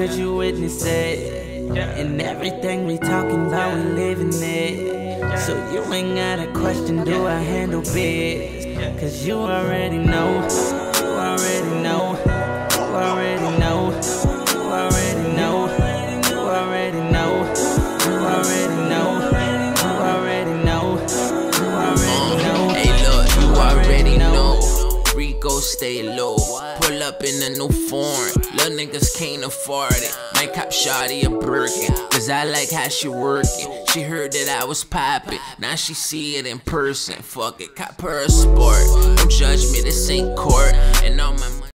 cause you witness it. And everything we talking about, we living it. So you ain't got a question, do I handle biz? Cause you already know, you already know, you already know, you already know, you already know, you already know, you already know, you already know. Hey, look, you already know. Stay low. Pull up in a new foreign. Little niggas can't afford it. Might cop shawty a Birkin. Cause I like how she working. She heard that I was poppin'. Now she see it in person. Fuck it, cop her a sport. Don't judge me, this ain't court. My